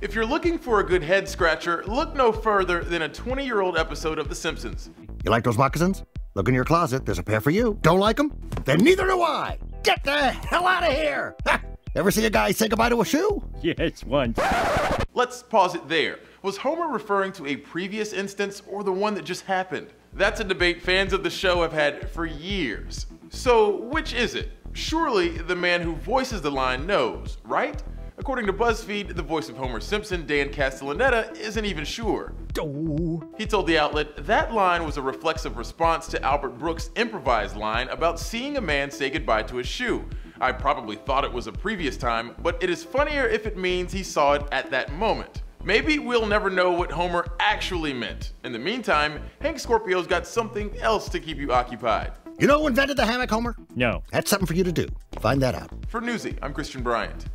If you're looking for a good head scratcher, look no further than a 20 year old episode of The Simpsons. You like those moccasins? Look in your closet, there's a pair for you. Don't like them? Then neither do I! Get the hell out of here! Ha! Ever see a guy say goodbye to a shoe? Yes, once. Let's pause it there. Was Homer referring to a previous instance or the one that just happened? That's a debate fans of the show have had for years. So, which is it? Surely the man who voices the line knows, right? According to BuzzFeed, the voice of Homer Simpson, Dan Castellaneta, isn't even sure. He told the outlet that line was a reflexive response to Albert Brooks' improvised line about seeing a man say goodbye to his shoe. I probably thought it was a previous time, but it is funnier if it means he saw it at that moment. Maybe we'll never know what Homer actually meant. In the meantime, Hank Scorpio's got something else to keep you occupied. You know who invented the hammock, Homer? No. That's something for you to do. Find that out. For Newsy, I'm Christian Bryant.